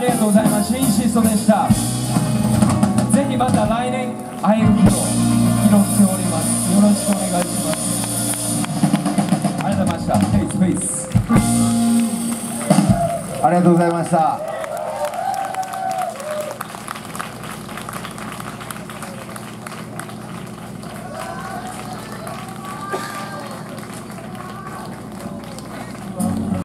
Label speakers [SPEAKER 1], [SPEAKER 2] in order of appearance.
[SPEAKER 1] ありがとうございま
[SPEAKER 2] す。シンシストでした。ぜひまた来年会える日を祈っております。よろしくお願いします。ありがとうございました。フェイスフェイス
[SPEAKER 1] ありがとうございました。